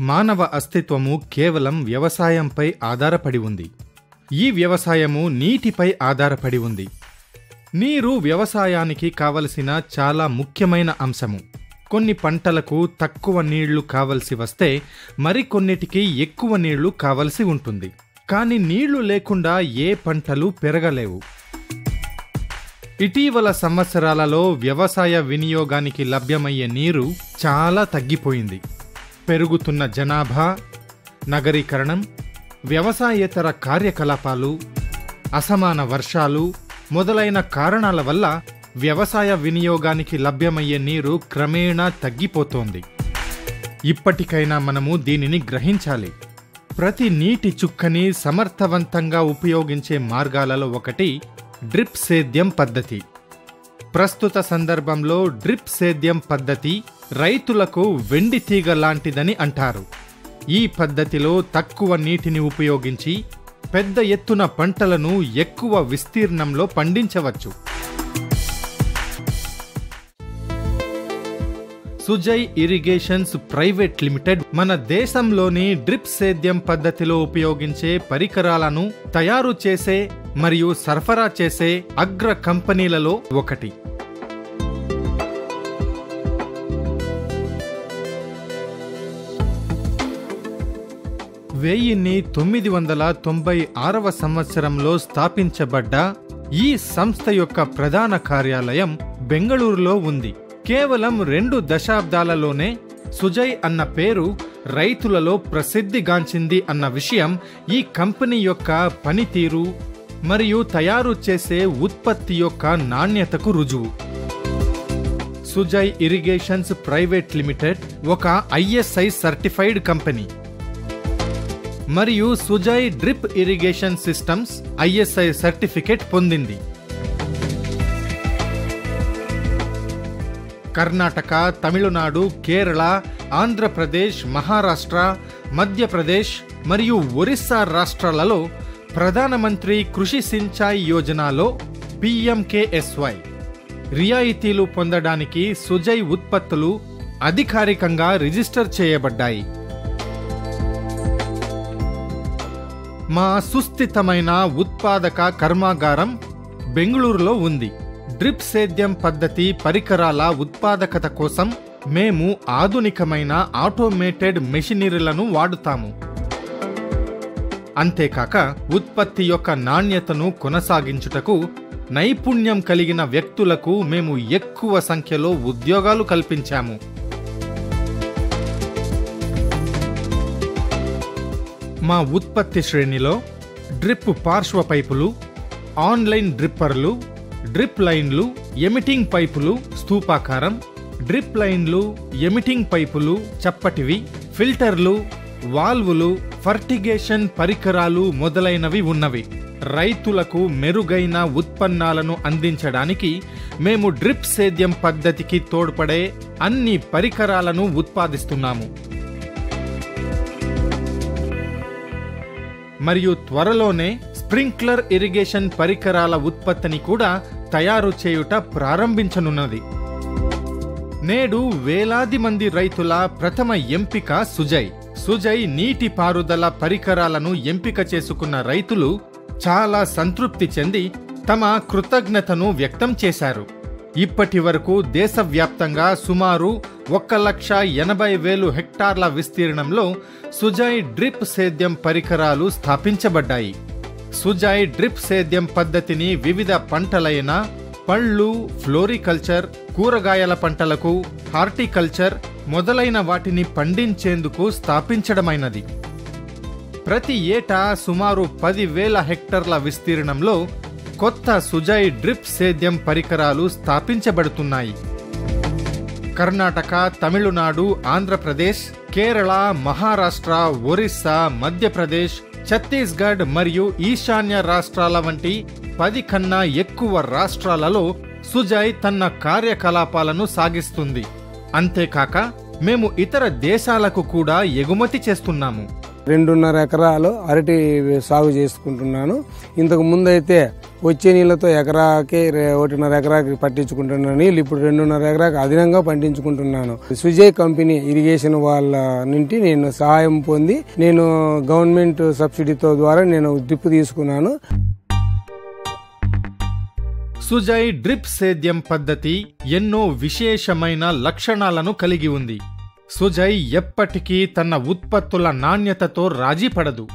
మానవ అస్తిత్వము కేవలం వ్యవసాయంపై ఆధారపడి ఉంది. ఈ వ్యవసాయము నీటిపై ఆధారపడి ఉంది. నీరు వ్యవసాయానికి కావలసిన చాలా ముఖ్యమైన అంశము. కొన్ని పంటలకు తక్కువ నీళ్ళు కావలసి వస్తే మరికొన్నిటికి ఎక్కువ నీళ్ళు కావలసి ఉంటుంది. కానీ నీళ్ళు లేకుండా ఏ పంటలు పెరగలేవు. ఇటీవల సంవత్సరాలలో వ్యవసాయ వినియోగానికి లభ్యమయ్యే నీరు చాలా తగ్గిపోయింది. పెరుగుతున్న జనాభా నగరీకరణం వ్యవసాయేతర కార్యకలాపాలు అసమాన వర్షాలు మొదలైన కారణాల వల్ల వ్యవసాయ వినియోగానికి లభ్యమయ్యే నీరు క్రమేణా తగ్గిపోతోంది. ఇప్పటికైనా మనము దీనిని గ్రహించాలి. ప్రతి నీటి చుక్కని సమర్థవంతంగా ఉపయోగించే మార్గాలలో ఒకటి డ్రిప్ సేద్యం పద్ధతి. ప్రస్తుత సందర్భంలో డ్రిప్ సేద్యం పద్ధతి రైతులకు వెండి తీగ లాంటిదని అంటారు. ఈ పద్ధతిలో తక్కువ నీటిని ఉపయోగించి పెద్ద ఎత్తున పంటలను ఎక్కువ విస్తీర్ణంలో పండించవచ్చు. సుజయ్ ఇరిగేషన్స్ ప్రైవేట్ లిమిటెడ్ మన దేశంలోని డ్రిప్ సేద్యం పద్ధతిలో ఉపయోగించే పరికరాలను తయారు చేసే మరియు సరఫరా చేసే అగ్ర కంపెనీలలో ఒకటి. వెయ్యిన్ని తొమ్మిది వందల తొంభై ఆరవ సంవత్సరంలో స్థాపించబడ్డ ఈ సంస్థ యొక్క ప్రధాన కార్యాలయం బెంగళూరులో ఉంది. కేవలం రెండు దశాబ్దాలలోనే సుజయ్ అన్న పేరు రైతులలో ప్రసిద్ధిగాంచింది అన్న విషయం ఈ కంపెనీ యొక్క పనితీరు మరియు తయారు చేసే ఉత్పత్తి యొక్క నాణ్యతకు రుజువు. సుజయ్ ఇరిగేషన్స్ ప్రైవేట్ లిమిటెడ్ ఒక ఐఎస్ఐ సర్టిఫైడ్ కంపెనీ. మరియు Sujay drip irrigation systems ISI certificate పొందింది. కర్ణాటక తమిళనాడు కేరళ ఆంధ్రప్రదేశ్ మహారాష్ట్ర మధ్యప్రదేశ్ మరియు ఒరిస్సా రాష్ట్రాలలో ప్రధానమంత్రి కృషి సించాయ్ యోజనలో పిఎంకేఎస్వై. రియాయితీలు పొందడానికి సుజయ్ ఉత్పత్తులు అధికారికంగా రిజిస్టర్ చేయబడ్డాయి. మా సుస్థితమైన ఉత్పాదక కర్మాగారం బెంగళూరులో ఉంది. డ్రిప్ సేద్యం పద్ధతి పరికరాల ఉత్పాదకత కోసం మేము ఆధునికమైన ఆటోమేటెడ్ మెషినరీలను వాడుతాము. అంతేకాక ఉత్పత్తి యొక్క నాణ్యతను కొనసాగించుటకు నైపుణ్యం కలిగిన వ్యక్తులకు మేము ఎక్కువ సంఖ్యలో ఉద్యోగాలు కల్పించాము. మా ఉత్పత్తి శ్రేణిలో డ్రిప్ పార్శ్వ పైపులు ఆన్లైన్ డ్రిప్పర్లు డ్రిప్ లైన్లు ఎమిటింగ్ పైపులు స్థూపాకారం డ్రిప్ లైన్లు ఎమిటింగ్ పైపులు చప్పటివి ఫిల్టర్లు వాల్వులు ఫర్టిగేషన్ పరికరాలు మొదలైనవి ఉన్నవి. రైతులకు మెరుగైన ఉత్పన్నాలను అందించడానికి మేము డ్రిప్ సేద్యం పద్ధతికి తోడ్పడే అన్ని పరికరాలను ఉత్పాదిస్తున్నాము. మరియు త్వరలోనే స్ప్రింక్లర్ ఇరిగేషన్ పరికరాల ఉత్పత్తిని కూడా తయారు చేయుట ప్రారంభించనున్నది. నేడు వేలాది మంది రైతుల ప్రథమ ఎంపిక సుజయ్. సుజయ్ నీటి పారుదల పరికరాలను ఎంపిక చేసుకున్న రైతులు చాలా సంతృప్తి చెంది తమ కృతజ్ఞతను వ్యక్తం చేశారు. ఇప్పటి వరకు దేశవ్యాప్తంగా సుమారు ఒక్క లక్ష ఎనభై వేలు హెక్టార్ల విస్తీర్ణంలో సుజాయ్ డ్రిప్ సేద్యం పరికరాలు స్థాపించబడ్డాయి. సుజాయ్ డ్రిప్ సేద్యం పద్ధతిని వివిధ పంటలైన పళ్ళు ఫ్లోరికల్చర్ కూరగాయల పంటలకు హార్టికల్చర్ మొదలైన వాటిని పండించేందుకు స్థాపించడమైనది. ప్రతి ఏటా సుమారు పదివేల హెక్టార్ల విస్తీర్ణంలో కొత్త సుజాయ్ డ్రిప్ సేద్యం పరికరాలు స్థాపించబడుతున్నాయి. కర్ణాటక తమిళనాడు ఆంధ్రప్రదేశ్ కేరళ మహారాష్ట్ర ఒరిస్సా మధ్యప్రదేశ్ ఛత్తీస్గఢ్ మరియు ఈశాన్య రాష్ట్రాల వంటి పది కన్నా ఎక్కువ రాష్ట్రాలలో సుజాయ్ తన కార్యకలాపాలను సాగిస్తుంది. అంతేకాక మేము ఇతర దేశాలకు కూడా ఎగుమతి చేస్తున్నాము. రెండున్నర ఎకరాలు అరటి సాగు చేసుకుంటున్నాను. ఇంతకు ముందు అయితే వచ్చే నీళ్ళతో ఎకరాకి ఒకటిన్నర ఎకరాకి పట్టించుకుంటున్నాను నీళ్ళు ఇప్పుడు రెండున్నర ఎకరాకి అదనంగా పండించుకుంటున్నాను. సుజయ్ కంపెనీ ఇరిగేషన్ వాళ్ళ నుండి నేను సహాయం పొంది నేను గవర్నమెంట్ సబ్సిడీతో ద్వారా నేను డ్రిప్ తీసుకున్నాను. సుజయ్ డ్రిప్ సేద్యం పద్ధతి ఎన్నో విశేషమైన లక్షణాలను కలిగి ఉంది. సుజయ్ ఎప్పటికీ తన ఉత్పత్తుల నాణ్యతతో రాజీపడదు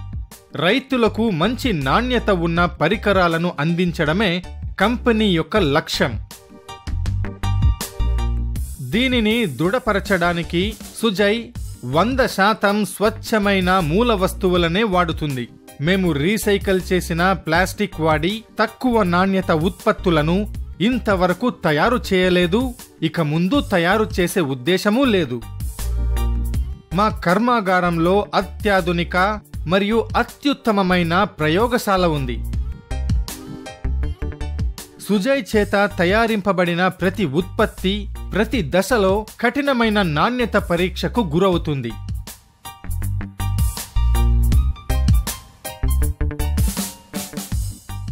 రైతులకు మంచి నాణ్యత ఉన్న పరికరాలను అందించడమే కంపెనీ యొక్క లక్ష్యం. దీనిని దృఢపరచడానికి సుజయ్ వంద శాతం స్వచ్ఛమైన మూల వస్తువులనే వాడుతుంది. మేము రీసైకిల్ చేసిన ప్లాస్టిక్ వాడి తక్కువ నాణ్యత ఉత్పత్తులను ఇంతవరకు తయారు చేయలేదు. ఇక ముందు తయారు చేసే ఉద్దేశమూ లేదు. మా కర్మాగారంలో అత్యాధునిక మరియు అత్యుత్తమమైన ప్రయోగశాల ఉంది. సుజయ్ చేత తయారింపబడిన ప్రతి ఉత్పత్తి ప్రతి దశలో కఠినమైన నాణ్యత పరీక్షకు గురవుతుంది.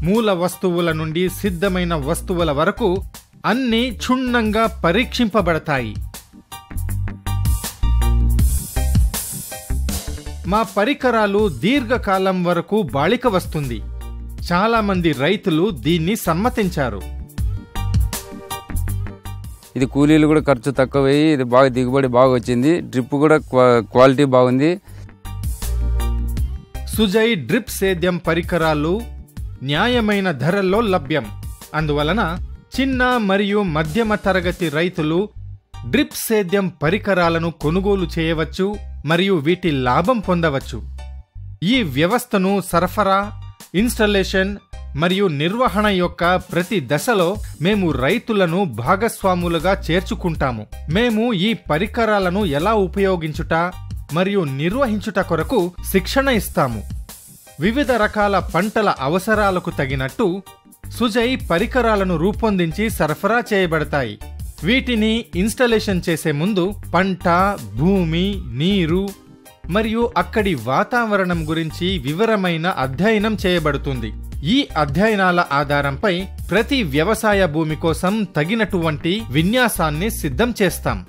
మూల వస్తువుల నుండి సిద్ధమైన వస్తువుల వరకు అన్ని క్షుణ్ణంగా పరీక్షింపబడతాయి. మా పరికరాలు దీర్ఘకాలం వరకు బాళిక వస్తుంది. చాలా మంది రైతులు దీన్ని సమ్మతించారు. ఇది కూలీలు కూడా ఖర్చు తక్కువ ఇది బాగా దిగుబడి బాగా వచ్చింది డ్రిప్ కూడా క్వా- క్వాలిటీ బాగుంది. సుజయ్ డ్రిప్ సేద్యం పరికరాలు న్యాయమైన ధరల్లో లభ్యం. అందువలన చిన్న మరియు మధ్యమ తరగతి రైతులు డ్రిప్ సేద్యం పరికరాలను కొనుగోలు చేయవచ్చు మరియు వీటి లాభం పొందవచ్చు. ఈ వ్యవస్థను సరఫరా ఇన్స్టలేషన్ మరియు నిర్వహణ యొక్క ప్రతి దశలో మేము రైతులను భాగస్వాములుగా చేర్చుకుంటాము. మేము ఈ పరికరాలను ఎలా ఉపయోగించుట మరియు నిర్వహించుట కొరకు శిక్షణ ఇస్తాము. వివిధ రకాల పంటల అవసరాలకు తగినట్టు సుజయ్ పరికరాలను రూపొందించి సరఫరా చేయబడతాయి. వీటిని ఇన్స్టలేషన్ చేసే ముందు పంట భూమి నీరు మరియు అక్కడి వాతావరణం గురించి వివరమైన అధ్యయనం చేయబడుతుంది. ఈ అధ్యయనాల ఆధారంపై ప్రతి వ్యవసాయ భూమి కోసం తగినటువంటి విన్యాసాన్ని సిద్ధం చేస్తాం.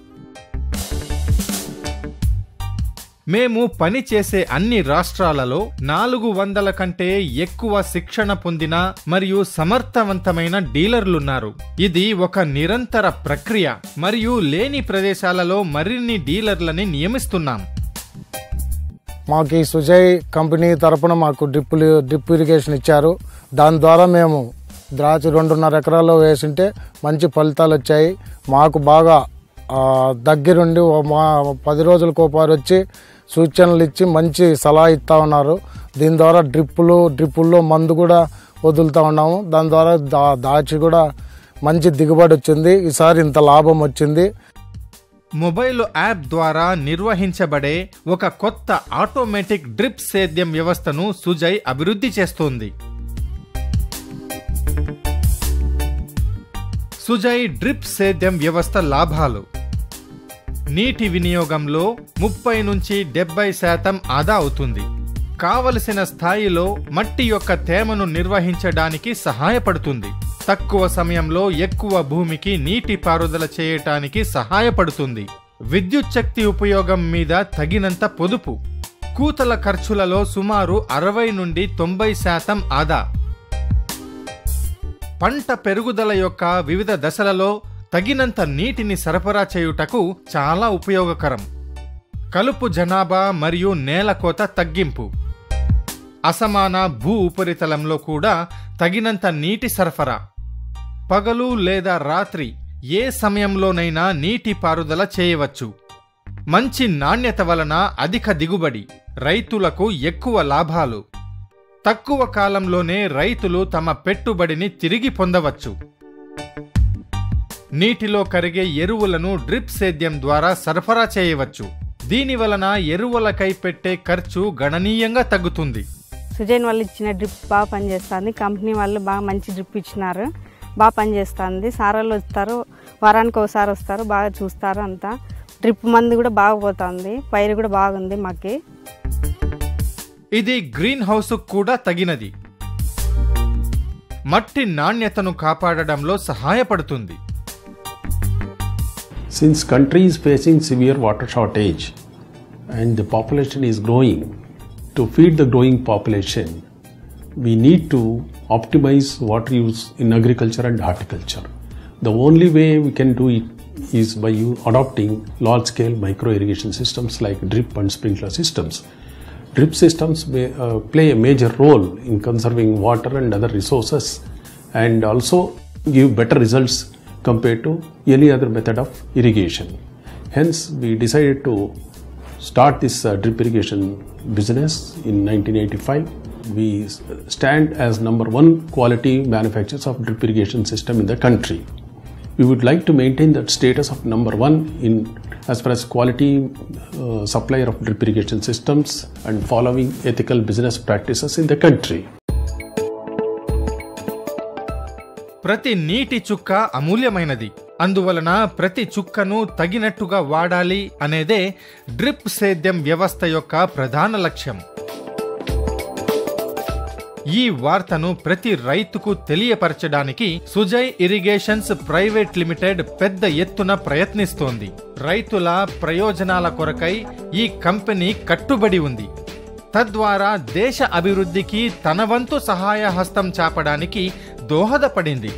మేము పనిచేసే అన్ని రాష్ట్రాలలో నాలుగు వందల కంటే ఎక్కువ శిక్షణ పొందిన మరియు సమర్థవంతమైన డీలర్లున్నారు. ఇది ఒక నిరంతర ప్రక్రియ మరియు లేని ప్రదేశాలలో మరిన్ని డీలర్లని నియమిస్తున్నాం. మాకు ఈ సుజయ్ కంపెనీ తరపున మాకు డ్రిప్పులు డ్రిప్ ఇరిగేషన్ ఇచ్చారు. దాని ద్వారా మేము ద్రాక్ష రెండున్నర ఎకరాల్లో వేసింటే మంచి ఫలితాలు వచ్చాయి. మాకు బాగా దగ్గరుండి మా పది రోజులకు ఒకసారి వచ్చి సూచనలు ఇచ్చి మంచి సలహా ఇస్తూ ఉన్నారు. దీని ద్వారా డ్రిప్పులు డ్రిప్పుల్లో మందు కూడా వదులుతూ ఉన్నాము. దాని ద్వారా దా దాచి కూడా మంచి దిగుబడి వచ్చింది. ఈసారి ఇంత లాభం వచ్చింది. మొబైల్ యాప్ ద్వారా నిర్వహించబడే ఒక కొత్త ఆటోమేటిక్ డ్రిప్ సేద్యం వ్యవస్థను సుజయ్ అభివృద్ధి చేస్తోంది. సుజయ్ డ్రిప్ సేద్యం వ్యవస్థ లాభాలు. నీటి వినియోగంలో ముప్పై నుంచి డెబ్బై శాతం ఆదా అవుతుంది. కావలసిన స్థాయిలో మట్టి యొక్క తేమను నిర్వహించడానికి సహాయపడుతుంది. తక్కువ సమయంలో ఎక్కువ భూమికి నీటి పారుదల చేయటానికి సహాయపడుతుంది. విద్యుత్ శక్తి ఉపయోగం మీద తగినంత పొదుపు. కూతల ఖర్చులలో సుమారు అరవై నుండి తొంభై శాతం ఆదా. పంట పెరుగుదల యొక్క వివిధ దశలలో తగినంత నీటిని సరఫరా చేయుటకు చాలా ఉపయోగకరం. కలుపు జనాభా మరియు నేలకోత తగ్గింపు. అసమాన భూ ఉపరితలంలో కూడా తగినంత నీటి సరఫరా. పగలు లేదా రాత్రి ఏ సమయంలోనైనా నీటి పారుదల చేయవచ్చు. మంచి నాణ్యత వలన అధిక దిగుబడి రైతులకు ఎక్కువ లాభాలు. తక్కువ కాలంలోనే రైతులు తమ పెట్టుబడిని తిరిగి పొందవచ్చు. నీటిలో కరిగే ఎరువులను డ్రిప్ సేద్యం ద్వారా సరఫరా చేయవచ్చు. దీని వలన ఎరువులకై పెట్టే ఖర్చు గణనీయంగా తగ్గుతుంది. సుజైన్ వాళ్ళు ఇచ్చిన డ్రిప్ బాగా పనిచేస్తుంది. కంపెనీ వాళ్ళు బాగా మంచి డ్రిప్ ఇచ్చినారు. బాగా పనిచేస్తుంది. సార్ వాళ్ళు వస్తారు. వారానికి ఒకసారి వస్తారు. బాగా చూస్తారు అంతా. డ్రిప్ మందు కూడా బాగా పోతుంది. పైరు కూడా బాగుంది మాకి. ఇది గ్రీన్ హౌస్ కూడా తగినది. మట్టి నాణ్యతను కాపాడడంలో సహాయపడుతుంది. Since country is facing severe water shortage and the population is growing, to feed the growing population, we need to optimize water use in agriculture and horticulture. The only way we can do it is by adopting large scale micro irrigation systems like drip and sprinkler systems. Drip systems may, uh, play a major role in conserving water and other resources and also give better results compared to any other method of irrigation. Hence, we decided to start this uh, drip irrigation business in 1985. We stand as number one quality manufacturers of drip irrigation system in the country. We would like to maintain that status of number one in as far as quality uh, supplier of drip irrigation systems and following ethical business practices in the country. ప్రతి నీటి చుక్క అమూల్యమైనది. అందువలన ప్రతి చుక్కను తగినట్టుగా వాడాలి అనేదే drip సేద్యం వ్యవస్థ యొక్క ప్రధాన లక్ష్యం. ఈ వార్తను ప్రతి రైతుకు తెలియపరచడానికి సుజయ్ ఇరిగేషన్స్ ప్రైవేట్ లిమిటెడ్ పెద్ద ఎత్తున ప్రయత్నిస్తోంది. రైతుల ప్రయోజనాల కొరకై ఈ కంపెనీ కట్టుబడి ఉంది. తద్వారా దేశ అభివృద్ధికి తన వంతు సహాయ హస్తం చాపడానికి దోహదపడింది.